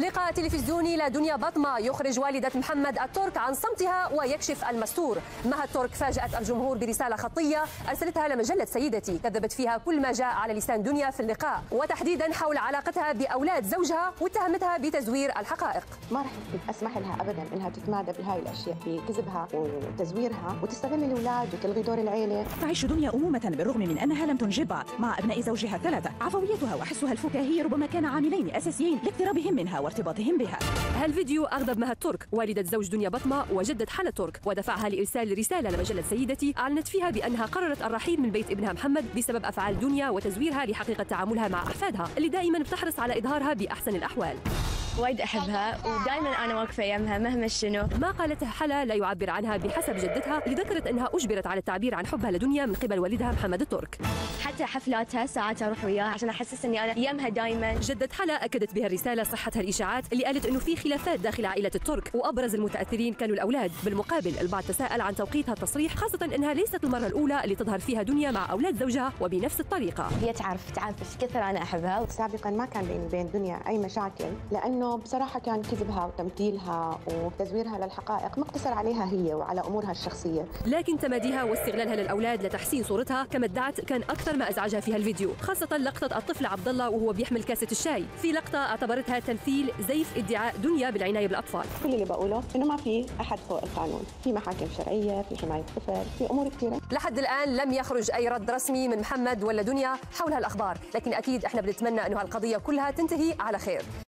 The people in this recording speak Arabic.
لقاء تلفزيوني لدنيا بطمة. يخرج والدة محمد الترك عن صمتها ويكشف المستور. مها الترك فاجأت الجمهور برسالة خطية أرسلتها لمجلة سيدتي. كذبت فيها كل ما جاء على لسان دنيا في اللقاء. وتحديدا حول علاقتها بأولاد زوجها واتهمتها بتزوير الحقائق. ما راح أسمح لها ابدا إنها تتمادى بهاي الأشياء بكذبها وتزويرها وتستغل الأولاد وتلغي دور العيلة. تعيش دنيا أمومة بالرغم من أنها لم تنجب مع أبناء زوجها الثلاثه عفويتها وحسها الفكاهي ربما كان عاملين أساسيين لاقترابهم منها. وارتباطهم بها. هالفيديو أغضب مها الترك والدة زوج دنيا بطمة وجدة حلا ترك ودفعها لإرسال رسالة لمجلة سيدتي أعلنت فيها بأنها قررت الرحيل من بيت ابنها محمد بسبب أفعال دنيا وتزويرها لحقيقة تعاملها مع أحفادها اللي دائما بتحرص على إظهارها بأحسن الأحوال. وايد أحبها ودائما أنا واقفة يمها مهما شنو. ما قالته حلا لا يعبر عنها بحسب جدتها اللي ذكرت إنها أجبرت على التعبير عن حبها لدنيا من قبل والدها محمد الترك. حتى حفلاتها ساعات أروح وياها عشان أحسس إني أنا يمها دائما جدة حلا أكدت بهالرساله صحه هالاشاعات اللي قالت إنه في خلافات داخل عائلة الترك وأبرز المتأثرين كانوا الأولاد. بالمقابل البعض تساءل عن توقيت هالتصريح خاصة إنها ليست المرة الأولى اللي تظهر فيها دنيا مع أولاد زوجها وبنفس الطريقة. هي تعرف تعرف إيش كثر أنا أحبها. سابقا ما كان بيني وبين دنيا أي مشاكل لأنه بصراحة كان كذبها وتمثيلها وتزويرها للحقائق مقتصر عليها هي وعلى أمورها الشخصية. لكن تماديها واستغلالها للأولاد لتحسين صورتها كما ادعت كان أكثر ما أزعجها في هالفيديو خاصة لقطة الطفل عبد الله وهو بيحمل كاسة الشاي. في لقطة اعتبرتها تمثيل زيف ادعاء دنيا بالعناية بالأطفال. كل اللي بقوله إنه ما في أحد فوق القانون. في محاكم شرعية في حماية طفل في أمور كثيرة. لحد الآن لم يخرج أي رد رسمي من محمد ولا دنيا حول هالاخبار لكن أكيد إحنا بنتمنى أنه هالقضية كلها تنتهي على خير.